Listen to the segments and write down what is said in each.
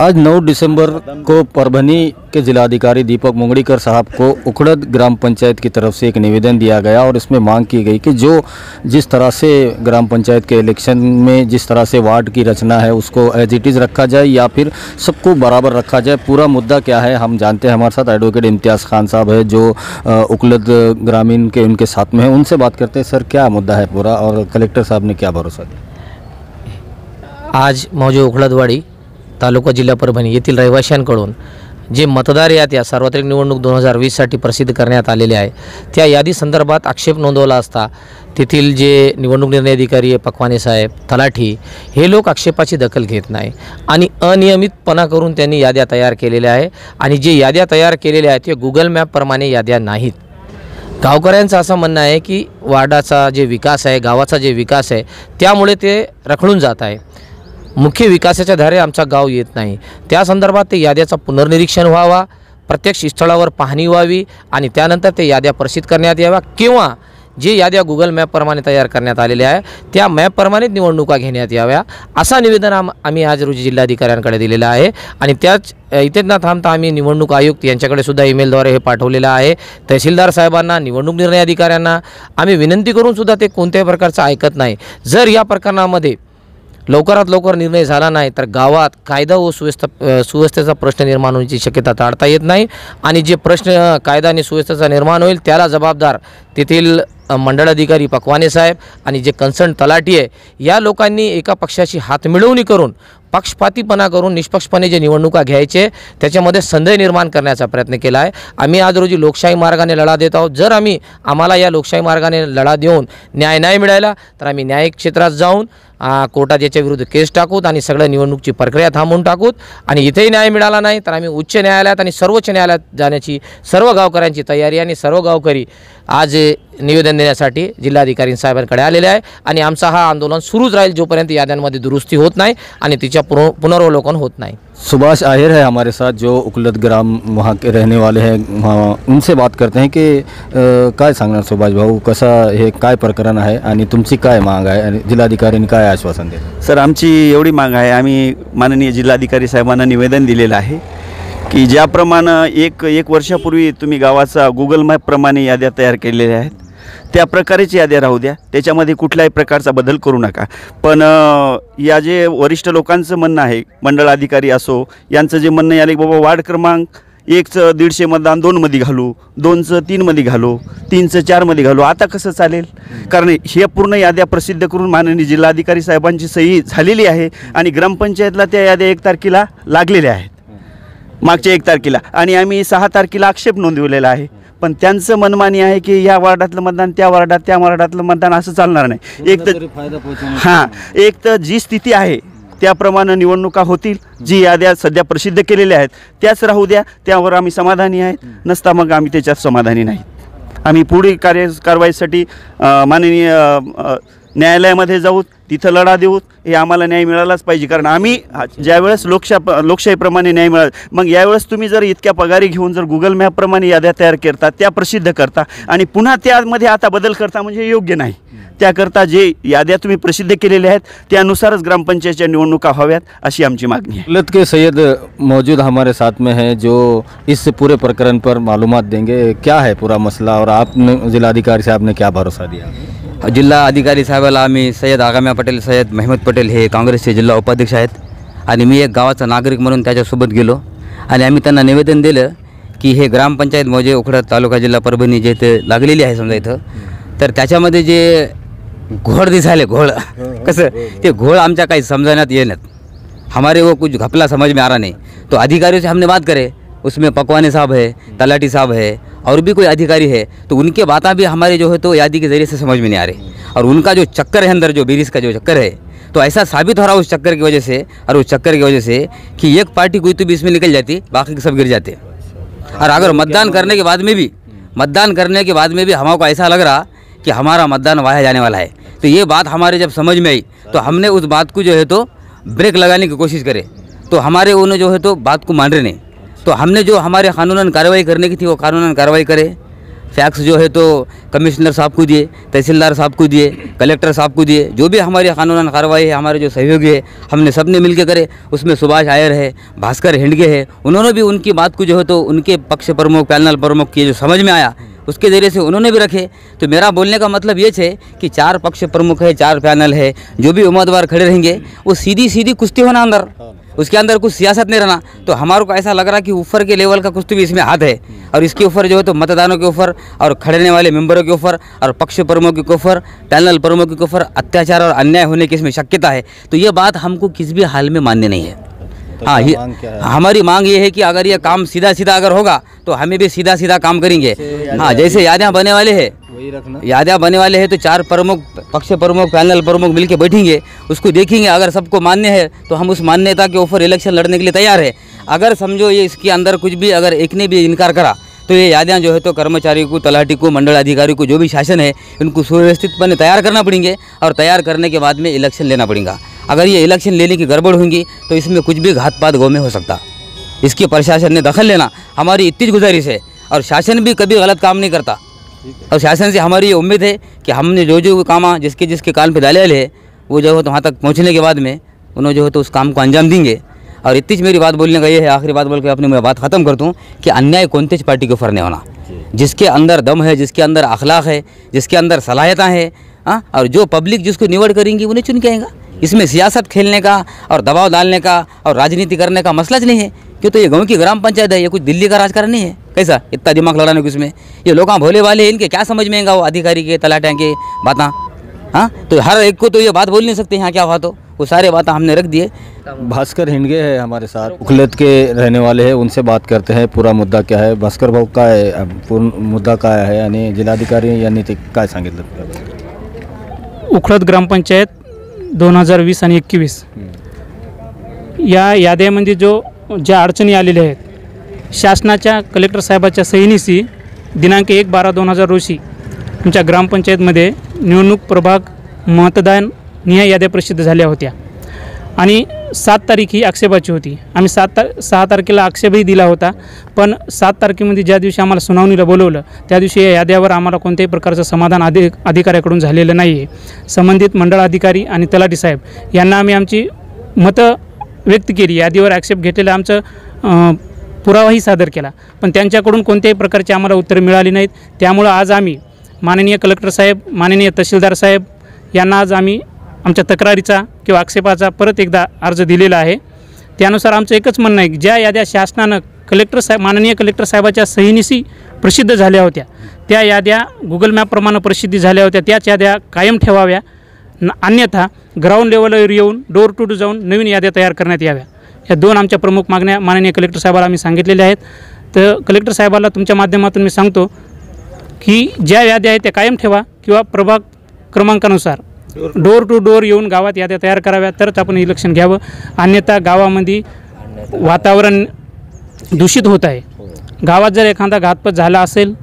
आज 9 दिसंबर को परभनी के जिलाधिकारी दीपक मुंगड़ीकर साहब को उखड़द ग्राम पंचायत की तरफ़ से एक निवेदन दिया गया और इसमें मांग की गई कि जो जिस तरह से ग्राम पंचायत के इलेक्शन में जिस तरह से वार्ड की रचना है, उसको एज इट इज़ रखा जाए या फिर सबको बराबर रखा जाए, पूरा मुद्दा क्या है हम जानते हैं। हमारे साथ एडवोकेट इम्तियाज़ खान साहब है जो उखलद ग्रामीण के उनके साथ में हैं। उनसे बात करते हैं। सर, क्या मुद्दा है पूरा और कलेक्टर साहब ने क्या भरोसा दिया? आज मौजूद उखळदवाडी तालुका जिल्हा परभणी येथील रहिवाशांकडून जे मतदार याद्या सार्वत्रिक निवडणूक दोन हजार वीससाठी प्रसिद्ध करण्यात आलेले आहे त्या यादी संदर्भात आक्षेप नोंदवला असता तेथील जे निवडणूक निर्णय अधिकारी आहे पकवाने साहेब तलाठी हे लोक आक्षेपाची दखल घेत नाही आणि अनियमितपणा करून त्यांनी याद्या तयार केलेल्या आहे आणि जे याद्या तयार केलेल्या आहेत ते गुगल मॅपप्रमाणे याद्या नाहीत. गावकऱ्यांचं असं म्हणणं आहे की वार्डाचा जे विकास आहे गावाचा जे विकास आहे त्यामुळे ते रखडून जात आहे. मुख्य विकासाच्या धारे आमचा गाव येत नाही. त्या संदर्भात ते याद्याचा पुनर्निरीक्षण व्हावा प्रत्यक्ष स्थळावर पाहणी व्हावी आणि त्यानंतर ते याद्या प्रसिद्ध करण्यात याव्या किंवा जे याद्या गुगल मॅपप्रमाणे तयार करण्यात आलेल्या आहे त्या मॅपप्रमाणेच निवडणुका घेण्यात याव्या. असा निवेदन आम आम्ही आज रोजी जिल्हाधिकाऱ्यांकडे दिलेलं आहे आणि त्याच इथेच न थांबता आम्ही निवडणूक आयुक्त यांच्याकडे सुद्धा ईमेलद्वारे हे पाठवलेलं आहे. तहसीलदार साहेबांना निवडणूक निर्णय अधिकाऱ्यांना आम्ही विनंती करून सुद्धा ते कोणत्याही प्रकारचं ऐकत नाही. जर या प्रकरणामध्ये लवकरात लवकर निर्णय झाला नाही तर गावात कायदा व सुव्यवस्था सुव्यवस्थेचा प्रश्न निर्माण होण्याची शक्यता टाळता येत नाही. आणि जे प्रश्न कायदा आणि सुव्यवस्थेचा निर्माण होईल त्याला जबाबदार तेथील मंडळाधिकारी मंडळ अधिकारी पकवाने साहेब आणि जे कन्सर्न तलाठी आहे या लोकांनी एका पक्षाशी हातमिळवणी करून पक्षपातीपणा करून निष्पक्षपणे जे निवडणुका घ्यायचे त्याच्यामध्ये संदेह निर्माण करण्याचा प्रयत्न केला आहे आम्ही आज रोजी लोकशाही मार्गाने लढा देत आहोत. जर आम्ही आम्हाला या लोकशाही मार्गाने लढा देऊन न्याय नाही मिळाला तर आम्ही न्यायिक क्षेत्रात जाऊन कोर्टात याच्याविरुद्ध केस टाकूत आणि सगळ्या निवडणूकची प्रक्रिया थांबवून टाकूत. आणि इथेही न्याय मिळाला नाही तर आम्ही उच्च न्यायालयात आणि सर्वोच्च न्यायालयात जाण्याची सर्व गावकऱ्यांची तयारी आणि सर्व गावकरी आज निवेदन देण्यासाठी जिल्हाधिकारी साहेबांकडे आलेले आहे. आणि आमचा हा आंदोलन सुरूच राहील जोपर्यंत याद्यांमध्ये दुरुस्ती होत नाही आणि तिच्या पुनर्वलोकन होत नाही. सुभाष आहिर है हमारे साथ जो उकलत ग्राम वहाँ के रहने वाले हैं वहाँ उनसे बात करते हैं की काय सांगणार सुभाष भाऊ कसं हे काय प्रकरण आहे आणि तुमची काय माग आहे आणि जिल्हाधिकाऱ्यांनी काय आश्वासन दिलं? सर आमची एवढी माग आहे. आम्ही माननीय जिल्हाधिकारी साहेबांना निवेदन दिलेलं आहे की ज्याप्रमाणे एक एक वर्षापूर्वी तुम्ही गावाचा गुगल मॅपप्रमाणे याद्या तयार केलेल्या आहेत. त्या प्रकारेच याद्या राहू द्या. त्याच्यामध्ये कुठल्याही प्रकारचा बदल करू नका. पण या जे वरिष्ठ लोकांचं म्हणणं आहे मंडळ अधिकारी असो यांचं जे म्हणणं आहे की बाबा वार्ड क्रमांक एकचं दीडशे मतदान दोनमध्ये घालू दोनचं तीनमध्ये घालू तीनचं चारमध्ये घालू आता कसं चालेल? कारण हे पूर्ण याद्या प्रसिद्ध करून माननीय जिल्हाधिकारी साहेबांची सही झालेली आहे आणि ग्रामपंचायतला त्या याद्या एक तारखेला लागलेल्या आहेत. मागच्या एक तारखेला. आणि आम्ही सहा तारखेला आक्षेप नोंदवलेला आहे. पण त्यांचं मनमानी आहे की या वार्डातलं मतदान त्या वार्डात त्या वार्डातलं मतदान असं चालणार नाही. एक तर हां एक तर जी स्थिती आहे त्याप्रमाणे निवडणुका होतील जी याद्या सध्या प्रसिद्ध केलेल्या आहेत. त्याच राहू द्या त्यावर आम्ही समाधानी आहेत. नसता मग आम्ही त्याच्यात समाधानी नाही. आम्ही पुढील कार्य कारवाईसाठी माननीय न्यायालयामध्ये जाऊ तिथं लढा देऊ हे आम्हाला न्याय मिळालाच पाहिजे. कारण आम्ही ज्यावेळेस लोकशा लोकशाहीप्रमाणे न्याय मिळाला मग यावेळेस तुम्ही जर इतक्या पगारी घेऊन जर गुगल मॅपप्रमाणे याद्या तयार करता त्या प्रसिद्ध करता आणि पुन्हा त्यामध्ये आता बदल करता म्हणजे योग्य नाही. त्याकरता जे याद्या तुम्ही प्रसिद्ध केलेल्या आहेत त्यानुसारच ग्रामपंचायतच्या निवडणुका व्हाव्यात अशी आमची मागणी आहे. उकलत के सैयद मौजूद हमारे साथ में है जो इस पूरे प्रकरण पर मालूमात देंगे क्या है पूरा मसला और आपने जिलाधिकारी साहब ने क्या भरोसा दिया? जिल्हा अधिकारी साहेबाला आम्ही सय्यद आगाम्या पटेल सय्यद मेहमद पटेल हे काँग्रेसचे जिल्हा उपाध्यक्ष आहेत. आणि मी एक गावाचा नागरिक म्हणून त्याच्यासोबत गेलो. आणि आम्ही त्यांना निवेदन दिलं की हे ग्रामपंचायत मौजे उखडा तालुका जिल्हा परभणी जे इथे लागलेली आहे समजा इथं तर त्याच्यामध्ये जे घोळ दिसायले घोळ. कसं? ते घोळ आमच्या काही समजण्यात येण्यात हमारे वो कुछ घपला समझ में आ रहा नहीं. तो अधिकारियों से हमने बात करे. उसमें पकवाने साहब है तलाटी साहब है और भी कोई अधिकारी है तो उनके बातें भी हमारे जो है तो यादी के ज़रिए से समझ में नहीं आ रही। और उनका जो चक्कर है अंदर, जो बीरिस का जो चक्कर है तो ऐसा साबित हो रहा उस चक्कर की वजह से, और उस चक्कर की वजह से कि एक पार्टी कोई तो बीच में निकल जाती, बाकी सब गिर जाते। और अगर मतदान करने के बाद में भी, मतदान करने के बाद में भी हमारे को ऐसा लग रहा कि हमारा मतदान वाया जाने वाला है। तो ये बात हमारे जब समझ में आई तो हमने उस बात को जो है तो ब्रेक लगाने की कोशिश करे। तो हमारे उन्हें जो है तो बात को मान रहे नहीं तो हमने जो हमारे कानूनन कार्रवाई करने की थी, वो कानूनन कार्रवाई करे। फैक्स जो है तो कमिश्नर साहब को दिए, तहसीलदार साहब को दिए, कलेक्टर साहब को दिए। जो भी हमारी कानून कार्रवाई है, हमारे जो सहयोगी है, हमने सबने मिल करे। उसमें सुभाष आयर है, भास्कर हिंडगे है, उन्होंने भी उनकी बात को जो है तो उनके पक्ष प्रमुख, पैनल प्रमुख की जो समझ में आया, उसके ज़रिए से उन्होंने भी रखे। तो मेरा बोलने का मतलब ये है कि चार पक्ष प्रमुख है, चार पैनल है, जो भी उम्मीदवार खड़े रहेंगे, वो सीधी सीधी कुश्ती होना अंदर। उसके अंदर कुछ सियासत नहीं रहना तो हमारे को ऐसा लग रहा कि ऊपर के लेवल का कुछ तो भी इसमें हाथ है। और इसके ऊपर जो है तो मतदानों के ऊपर और खड़े वाले मेंबरों के ऊपर और पक्ष प्रमुखों के ऊपर पैनल प्रमुखों के ऊपर अत्याचार और अन्याय होने की इसमें शक्यता है। तो ये बात हमको किसी भी हाल में मान्य नहीं है। तो हाँ ये है? हमारी मांग ये है कि अगर ये काम सीधा सीधा अगर होगा तो हमें भी सीधा सीधा काम करेंगे। हाँ जैसे यादें बने वाले हैं। वही रखना। यादें बने वाले हैं तो चार प्रमुख पक्ष प्रमुख पैनल प्रमुख मिलके बैठेंगे। उसको देखेंगे, अगर सबको मान्य है तो हम उस मान्यता के ऊपर इलेक्शन लड़ने के लिए तैयार है। अगर समझो ये इसके अंदर कुछ भी, अगर एक ने भी इनकार करा तो ये यादें जो है तो कर्मचारी को, तलाटी को, मंडल अधिकारी को, जो भी शासन है, इनको सुव्यवस्थितपणे तैयार करना पड़ेंगे और तैयार करने के बाद में इलेक्शन लेना पड़ेगा। अगर ये इलेक्शन लेने की गड़बड़ होंगी तो इसमें कुछ भी घात पात गौ में हो सकता। इसकी प्रशासन ने दखल लेना हमारी इतनी गुजारिश है और शासन भी कभी गलत काम नहीं करता। और शासन से हमारी ये उम्मीद है कि हमने जो जो काम जिसके जिसके कान पे डाले है वो जो है तो वहाँ तक पहुँचने के बाद में उन्होंने जो है तो उस काम को अंजाम देंगे। और इतनी मेरी बात बोलने का ये है आखिरी बात बोल के अपनी मैं बात ख़त्म कर दूँ कि अन्याय कौनतेज पार्टी के ऊपर नहीं होना। जिसके अंदर दम है जिसके अंदर अखलाक है जिसके अंदर सलाहियता है हाँ और जो पब्लिक जिसको निवड़ करेंगी उन्हें चुन के आएगा। इसमें सियासत खेलने का और दबाव डालने का और राजनीति करने का मसला नहीं है। क्यों तो ये गाँव की ग्राम पंचायत है ये कुछ दिल्ली का राजकारण नहीं है। कैसा? इतना दिमाग लड़ाने को इसमें। ये लोग भोले वाले इनके क्या समझ में आएगा वो अधिकारी के तलाटियाँ के बातें? हाँ? तो हर एक को तो ये बात बोल नहीं सकते यहाँ क्या हुआ तो? वो सारे बात हमने रख दिए। भास्कर हिंडगे है हमारे साथ। उखलत के रहने वाले हैं उनसे बात करते हैं। पूरा मुद्दा क्या है? भास्कर भाऊ काय मुद्दा काय आहे आणि जिल्हाधिकारी यांनी ते काय सांगितलं उखळत ग्रामपंचायत दोन हज़ार वीस आणि एकवीस या याद्यामध्ये जो ज्या अडचणी आलेल्या आहेत शासनाच्या कलेक्टर साहेबाच्या सहीनीसी दिनांक एक बारा दोन हजार रोजी तुमच्या ग्रामपंचायतमध्ये निवडणूक प्रभाग मतदान निहाय याद्या प्रसिद्ध झाल्या होत्या. आणि सात तारीख ही आक्षेपाची होती. आम्ही सात तार सहा तारखेला आक्षेपही दिला होता पण सात तारखेमध्ये ज्या दिवशी आम्हाला सुनावणीला बोलवलं त्या दिवशी या याद्यावर आम्हाला कोणत्याही प्रकारचं समाधान अधि अधिकाऱ्याकडून झालेलं नाही आहे संबंधित मंडळ अधिकारी आणि तलाठी साहेब यांना आम्ही आमची मतं व्यक्त केली. यादीवर आक्षेप घेतलेलं आमचं पुरावाही सादर केला. पण त्यांच्याकडून कोणत्याही प्रकारची आम्हाला उत्तरं मिळाली नाहीत. त्यामुळं आज आम्ही माननीय कलेक्टर साहेब माननीय तहसीलदार साहेब यांना आज आम्ही आमच्या तक्रारीचा किंवा आक्षेपाचा परत एकदा अर्ज दिलेला आहे. त्यानुसार आमचं एकच म्हणणं आहे की ज्या याद्या शासनानं कलेक्टर साहेब माननीय कलेक्टर साहेबाच्या सहीनिशी प्रसिद्ध झाल्या होत्या त्या याद्या गुगल मॅपप्रमाणे प्रसिद्धी झाल्या होत्या. त्याच याद्या कायम ठेवाव्या. न अन्यथा ग्राउंड लेवलवर येऊन डोर टू डोर जाऊन नवीन याद्या तयार करण्यात याव्या. या दोन आमच्या प्रमुख मागण्या माननीय कलेक्टर साहेबाला आम्ही सांगितलेल्या आहेत. तर कलेक्टर साहेबाला तुमच्या माध्यमातून मी सांगतो की ज्या याद्या आहेत त्या कायम ठेवा किंवा प्रभाग क्रमांकानुसार डोर टू डोर येऊन गावात याद्या तयार कराव्या तरच आपण इलेक्शन घ्यावं. अन्यथा गावामध्ये वातावरण दूषित होत आहे. गावात जर एखादा घातपात झाला असेल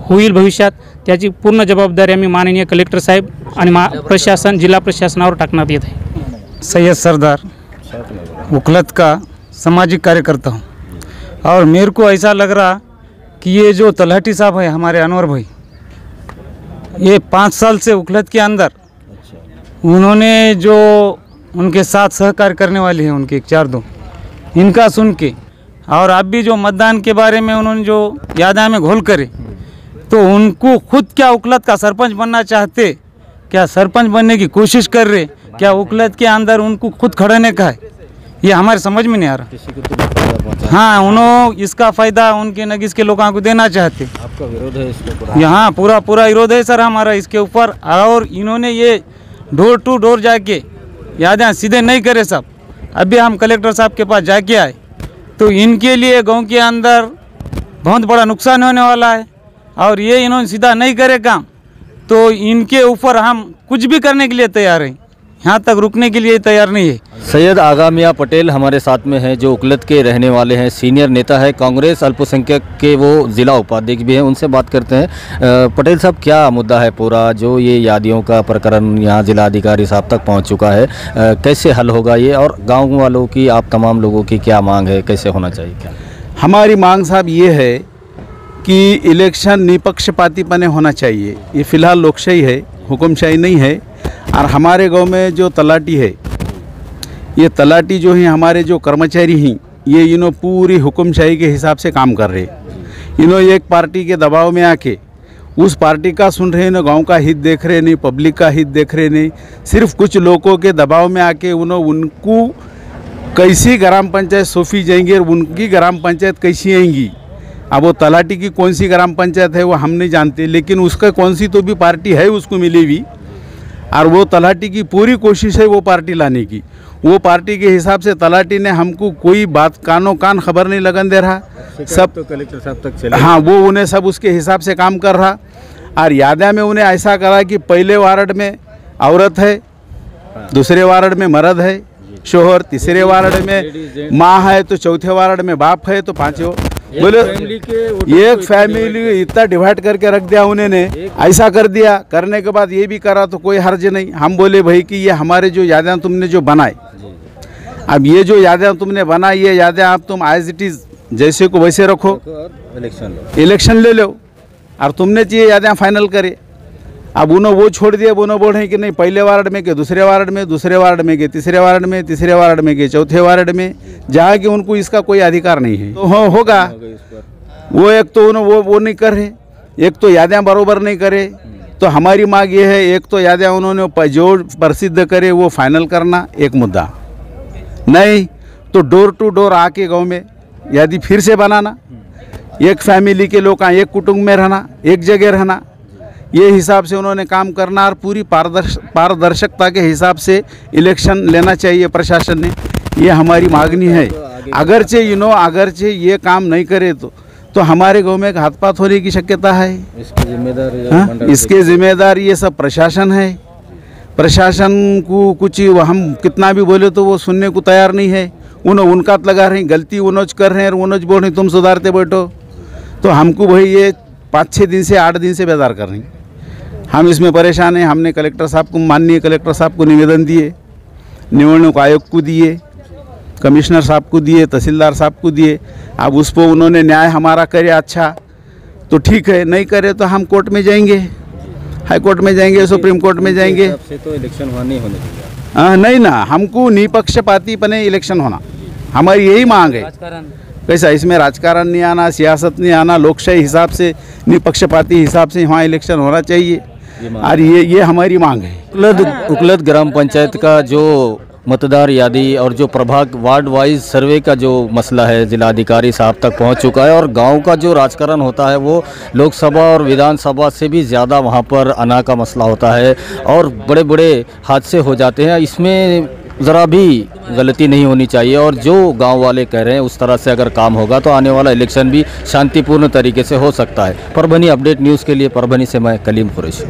होईल भविष्यात त्याची पूर्ण जबाबदारी आम्ही माननीय कलेक्टर साहेब आणि मा प्रशासन जिल्हा प्रशासनावर टाकण्यात येत आहे. सय्यद सरदार उखलत का सामाजिक कार्यकर्ता हूँ। और मेरे को ऐसा लग रहा कि ये जो तलहटी साहब है, हमारे अनवर भाई, ये पाँच साल से उखलत के अंदर उन्होंने जो उनके साथ सहकार करने वाले हैं, उनके एक चार दो, इनका सुन के, और अब भी जो मतदान के बारे में उन्होंने जो यादा में घोल करे तो उनको खुद क्या उकलत का सरपंच बनना चाहते, क्या सरपंच बनने की कोशिश कर रहे, क्या उखलत के अंदर उनको खुद खड़ने का है? ये हमारे समझ में नहीं आ रहा। किसी को तो हाँ उन्होंने इसका फ़ायदा उनके नगीस के लोगों को देना चाहते। आपका विरोध है इसको पूरा यहाँ पूरा पूरा विरोध है सर हमारा इसके ऊपर। और इन्होंने ये डोर टू डोर जाके याद यादें सीधे नहीं करे सब अभी हम कलेक्टर साहब के पास जाके आए। तो इनके लिए गाँव के अंदर बहुत बड़ा नुकसान होने वाला है। और ये इन्होंने सीधा नहीं करे काम। तो इनके ऊपर हम कुछ भी करने के लिए तैयार हैं। यहाँ तक रुकने के लिए तैयार नहीं है। सैयद आगा मियाँ पटेल हमारे साथ में हैं जो उकलत के रहने वाले हैं सीनियर नेता है कांग्रेस अल्पसंख्यक के वो जिला उपाध्यक्ष भी हैं उनसे बात करते हैं। पटेल साहब क्या मुद्दा है पूरा? जो ये यादियों का प्रकरण यहाँ जिला अधिकारी साहब तक पहुँच चुका है अ, कैसे हल होगा ये? और गाँव वालों की आप तमाम लोगों की क्या मांग है? कैसे होना चाहिए क्या? हमारी मांग साहब ये है कि इलेक्शन निपक्षपातीपने होना चाहिए। ये फ़िलहाल लोकशाही है हुक्मशाही नहीं है। और हमारे गाँव में जो तलाटी है, ये तलाटी जो है, हमारे जो कर्मचारी हैं, ये इन्हों पूरी हुक्मशाही के हिसाब से काम कर रहे हैं। इन्हों एक पार्टी के दबाव में आके, उस पार्टी का सुन रहे ना गाँव का हित देख रहे नहीं पब्लिक का हित देख रहे नहीं, सिर्फ़ कुछ लोगों के दबाव में आके उन्हों, उनको कैसी ग्राम पंचायत सोफी जाएँगी और उनकी ग्राम पंचायत कैसी आएँगी? अब वो तलाटी की कौन सी ग्राम पंचायत है, वो हम नहीं जानते, लेकिन उसका कौन सी तो भी पार्टी है, उसको मिली हुई और वो तलाटी की पूरी कोशिश है वो पार्टी लाने की। वो पार्टी के हिसाब से तलाटी ने हमको कोई बात कानों कान खबर नहीं लगन दे रहा। सब तो कलेक्टर साहब तक चले। हाँ वो उन्हें सब उसके हिसाब से काम कर रहा। और यादा में उन्हें ऐसा करा कि पहले वार्ड में औरत है दूसरे वार्ड में मर्द है शोहर तीसरे वार्ड में माँ है तो चौथे वार्ड में बाप है तो पाँचों। बोले एक फैमिली इतना डिवाइड करके रख दिया उन्होंने ऐसा कर दिया करने के बाद ये भी करा तो कोई हर्ज नहीं। हम बोले भाई कि ये हमारे जो यादें तुमने जो बनाए अब ये जो यादें तुमने बनाई ये यादें आप तुम एज इट इज़ जैसे को वैसे रखो। इलेक्शन इलेक्शन ले। लो और तुमने चाहिए यादें फाइनल करे। अब उन्हों वो छोड़ दिया उन्होंने बोल रहे कि नहीं पहले वार्ड में के दूसरे वार्ड में दूसरे वार्ड में के तीसरे वार्ड में तीसरे वार्ड में के चौथे वार्ड में जहाँ कि उनको इसका कोई अधिकार नहीं है। तो हो, होगा। वो एक तो उन्होंने वो वो नहीं कर रहे एक तो यादें बरोबर नहीं करे। तो हमारी मांग ये है एक तो यादें उन्होंने जो प्रसिद्ध करे वो फाइनल करना एक मुद्दा। नहीं तो डोर टू डोर आके गाँव में यदि फिर से बनाना एक फैमिली के लोग एक कुटुंब में रहना एक जगह रहना। ये हिसाब से उन्होंने काम करना और पूरी पारदर्श पारदर्शकता के हिसाब से इलेक्शन लेना चाहिए प्रशासन ने। ये हमारी मांगनी है। अगरचे यू नो अगरचे ये काम नहीं करे तो तो हमारे गाँव में हाथ पात होने की शक्यता है। इसके जिम्मेदार हाँ? इसके जिम्मेदार ये सब प्रशासन है। प्रशासन को कुछ हम कितना भी बोले तो वो सुनने को तैयार नहीं है। उन उनका लगा रहे हैं गलती उनोज कर रहे हैं और उनोज बोल रहे तुम सुधारते बैठो। तो हमको भाई ये पाँच छः दिन से आठ दिन से बेदार कर रहे हैं। हम इसमें परेशान हैं। हमने कलेक्टर साहब को माननीय कलेक्टर साहब को निवेदन दिए निवडणूक आयोग को दिए कमिश्नर साहब को दिए तहसीलदार साहब को दिए। अब उस पर उन्होंने न्याय हमारा करे अच्छा तो ठीक है नहीं करे तो हम कोर्ट में जाएँगे। हाई कोर्ट में जाएँगे सुप्रीम कोर्ट में जाएँगे। तो इलेक्शन हुआ नहीं होने हाँ, नहीं ना हमको निपक्षपातीपने इलेक्शन होना। हमारी यही मांग है। कैसा इसमें राजकारण नहीं आना सियासत नहीं आना लोकशाही हिसाब से निपक्षपाती हिसाब से वहाँ इलेक्शन होना चाहिए। और ये ये हमारी मांग है। उकलद उकलद ग्राम पंचायत का जो मतदार यादी और जो प्रभाग वार्ड वाइज सर्वे का जो मसला है जिलाधिकारी साहब तक पहुँच चुका है और गाँव का जो राजकरण होता है वो लोकसभा और विधानसभा से भी ज़्यादा वहाँ पर अना का मसला होता है और बड़े बड़े हादसे हो जाते हैं। इसमें ज़रा भी गलती नहीं होनी चाहिए और जो गाँव वाले कह रहे हैं उस तरह से अगर काम होगा तो आने वाला इलेक्शन भी शांतिपूर्ण तरीके से हो सकता है। परभनी अपडेट न्यूज़ के लिए परभनी से मैं कलीम कुरैशी।